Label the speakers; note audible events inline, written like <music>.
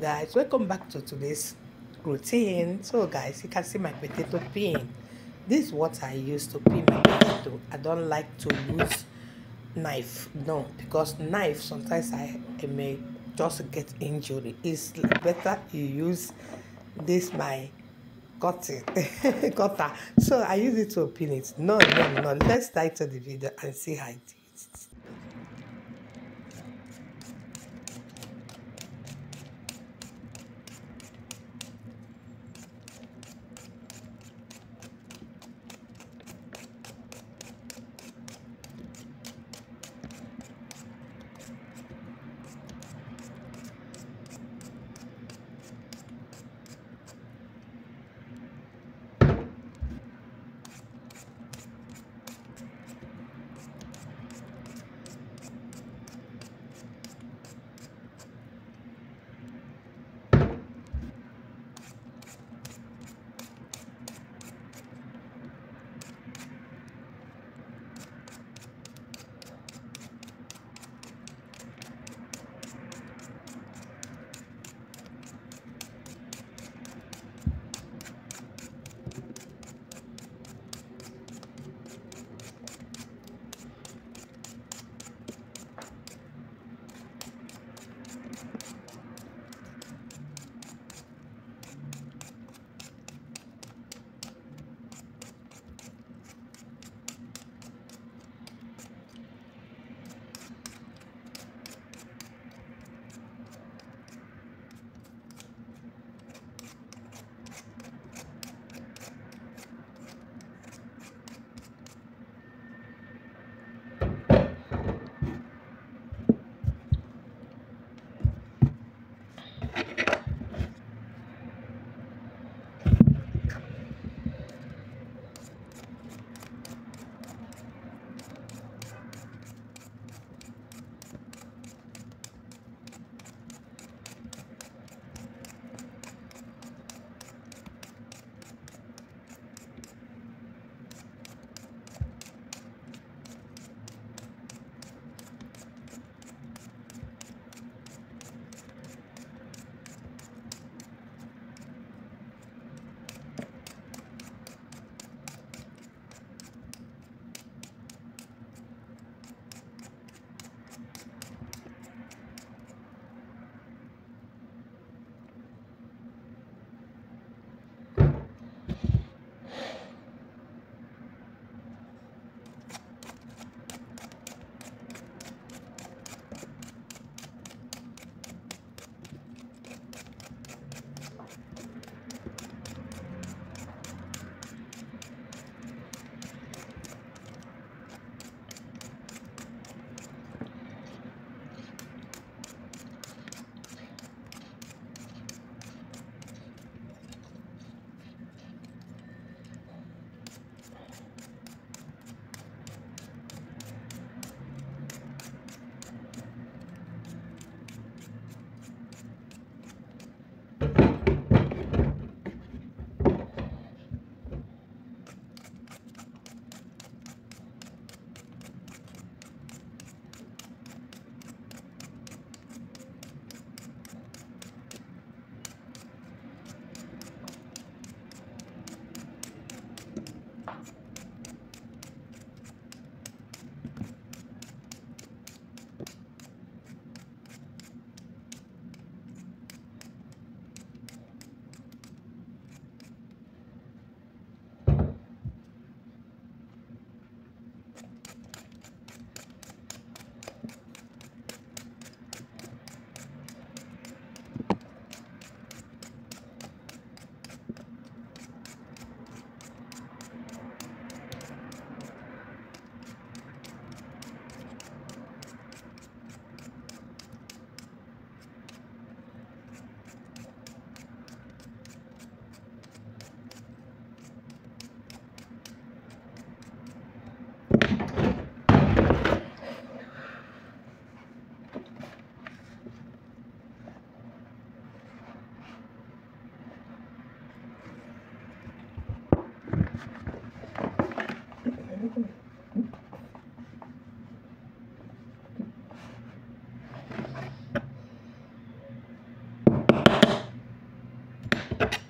Speaker 1: guys welcome back to today's routine. So guys you can see my potato pin this is what i use to pin my potato. I don't like to use knife no because knife sometimes i, I may just get injury it's better you use this my cutting <laughs> cutter. So i use it to pin it. No no no let's start to the video and see how it you <laughs>